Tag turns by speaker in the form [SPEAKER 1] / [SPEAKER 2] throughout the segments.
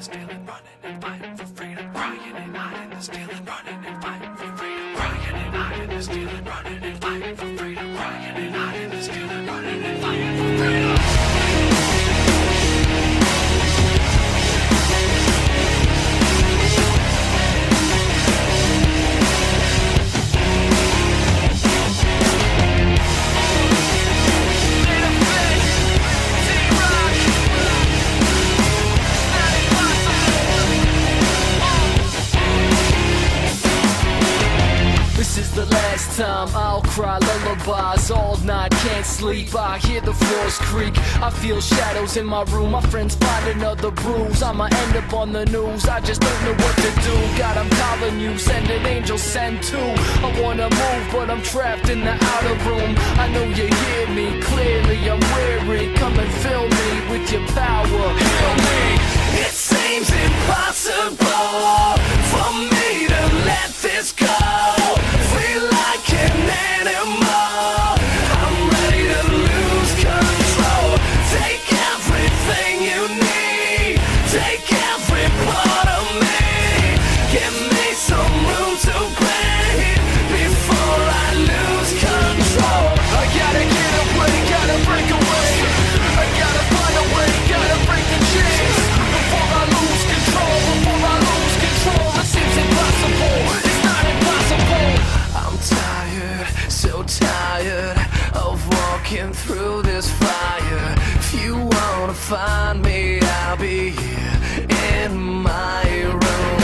[SPEAKER 1] stealing, running and fighting for freedom. Crying and hiding stealing, running and fighting for freedom. Crying and hiding stealing, running and fighting for freedom.
[SPEAKER 2] Cry lullabies all night. Can't sleep, I hear the floors creak. I feel shadows in my room. My friends find another bruise. I'ma end up on the news. I just don't know what to do. God, I'm calling you. Send an angel, send two. I wanna move, but I'm trapped in the outer room. I know you hear me clearly. I'm weary. Come and fill me with your power. Heal me.
[SPEAKER 1] It seems impossible through this fire. If you wanna find me, I'll be here in my room.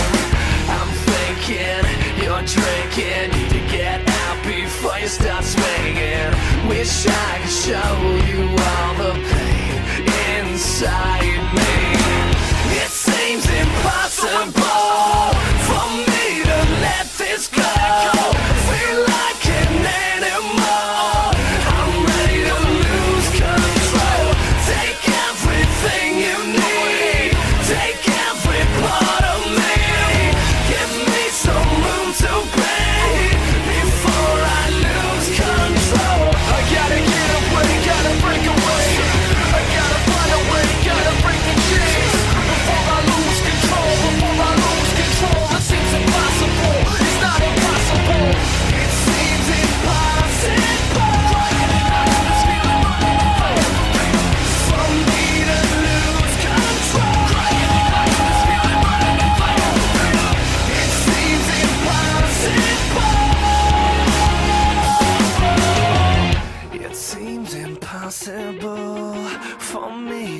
[SPEAKER 1] I'm thinking you're drinking, need to get out before you start swinging. Wish I could show you all the pain inside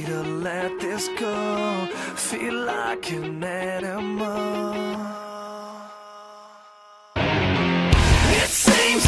[SPEAKER 1] to let this go. Feel like an animal. It seems